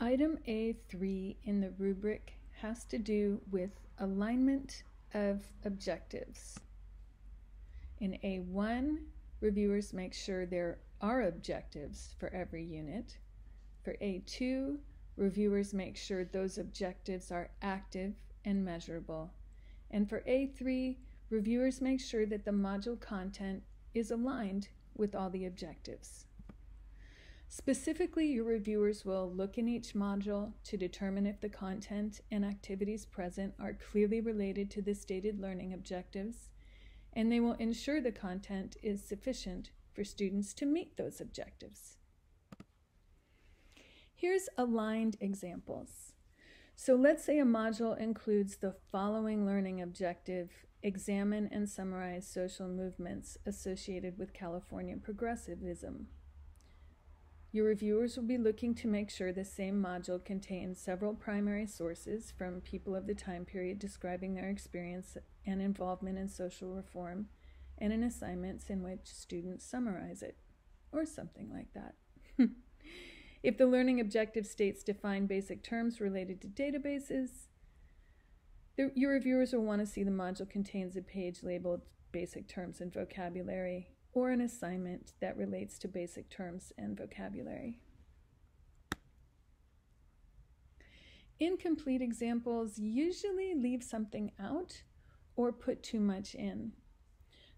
Item A3 in the rubric has to do with alignment of objectives. In A1, reviewers make sure there are objectives for every unit. For A2, reviewers make sure those objectives are active and measurable. And for A3, reviewers make sure that the module content is aligned with all the objectives. Specifically, your reviewers will look in each module to determine if the content and activities present are clearly related to the stated learning objectives, and they will ensure the content is sufficient for students to meet those objectives. Here's aligned examples. So let's say a module includes the following learning objective examine and summarize social movements associated with California progressivism. Your reviewers will be looking to make sure the same module contains several primary sources from people of the time period describing their experience and involvement in social reform, and in assignments in which students summarize it, or something like that. if the learning objective states define basic terms related to databases, the, your reviewers will want to see the module contains a page labeled Basic Terms and Vocabulary or an assignment that relates to basic terms and vocabulary. Incomplete examples usually leave something out or put too much in.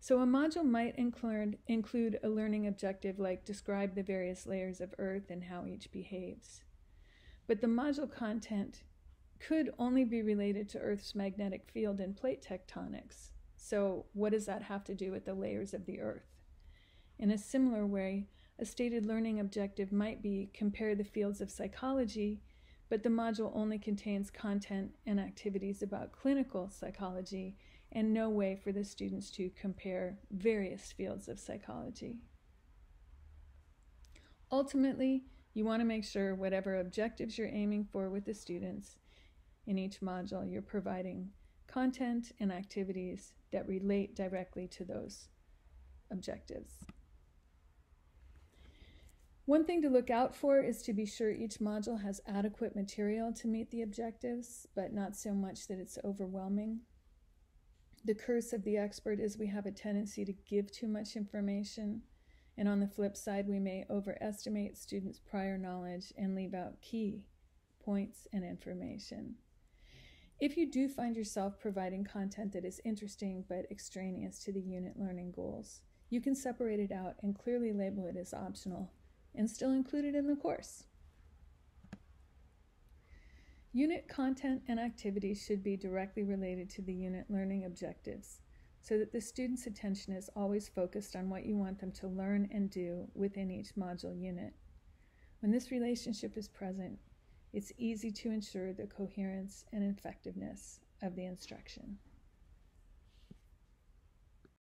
So a module might include, include a learning objective like describe the various layers of Earth and how each behaves. But the module content could only be related to Earth's magnetic field and plate tectonics. So what does that have to do with the layers of the Earth? In a similar way, a stated learning objective might be compare the fields of psychology, but the module only contains content and activities about clinical psychology and no way for the students to compare various fields of psychology. Ultimately, you want to make sure whatever objectives you're aiming for with the students in each module, you're providing content and activities that relate directly to those objectives. One thing to look out for is to be sure each module has adequate material to meet the objectives, but not so much that it's overwhelming. The curse of the expert is we have a tendency to give too much information, and on the flip side, we may overestimate students' prior knowledge and leave out key points and information. If you do find yourself providing content that is interesting but extraneous to the unit learning goals, you can separate it out and clearly label it as optional and still included in the course. Unit content and activities should be directly related to the unit learning objectives so that the student's attention is always focused on what you want them to learn and do within each module unit. When this relationship is present, it's easy to ensure the coherence and effectiveness of the instruction.